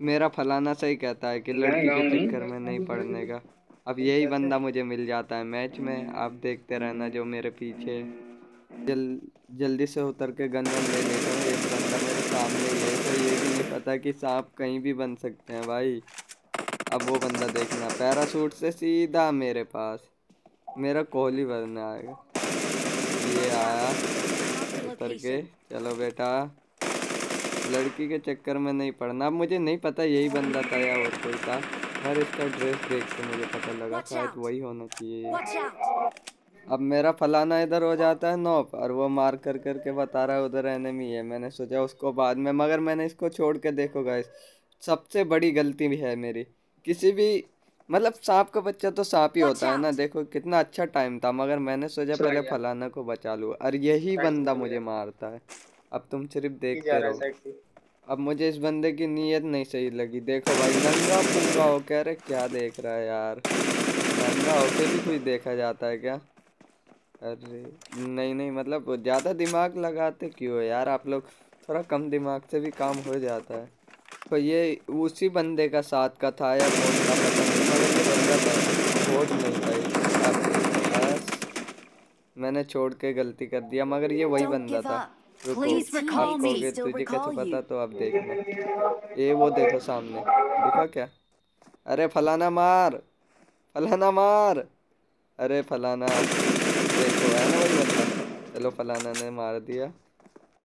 मेरा फलाना सही कहता है कि लड़की के चक्कर में नहीं पड़ने का। अब यही बंदा मुझे मिल जाता है मैच में आप देखते रहना जो मेरे पीछे। जल जल्दी से उतर के गन वन ले लेता हूँ एक बंदा मेरे सामने ही है तो ये भी नहीं पता कि सांप कहीं भी बन सकते हैं भाई। अब वो बंदा देखना पैरासूट से सीधा मेरे पास मेरा कोहली बनना आएगा। ये आया उतर के चलो बेटा। लड़की के चक्कर में नहीं पड़ना। अब मुझे नहीं पता यही बंदा था या और कोई था। हर इसका ड्रेस देख के मुझे पता लगा शायद वही होना चाहिए। अब मेरा फलाना इधर हो जाता है नॉप और वो मार कर करके बता रहा है उधर एनिमी है मैंने सोचा उसको बाद में मगर मैंने इसको छोड़ के देखो गाइस सबसे बड़ी गलती भी है मेरी। किसी भी मतलब सांप का बच्चा तो सांप ही होता है ना देखो कितना अच्छा टाइम था मगर मैंने सोचा पहले फलाना को बचा लूँ और यही बंदा मुझे मारता है। अब तुम सिर्फ़ देखते रहो अब मुझे इस बंदे की नीयत नहीं सही लगी। देखो भाई नंगा पुंगा हो कह रहे क्या देख रहा है यार? नंगा होके भी कुछ देखा जाता है क्या? अरे नहीं नहीं मतलब ज़्यादा दिमाग लगाते क्यों यार? आप लोग थोड़ा कम दिमाग से भी काम हो जाता है। तो ये उसी बंदे का साथ का था या का पता नहीं। भाई मैंने छोड़ के गलती कर दिया मगर ये वही बंदा था। कहोगे तुझे कैसे पता तो आप देखना। ये वो देखो सामने। देखा क्या? अरे फलाना मार। फलाना मार। अरे फलाना। देखो है ना वही बंदा? चलो फलाना ने मार दिया।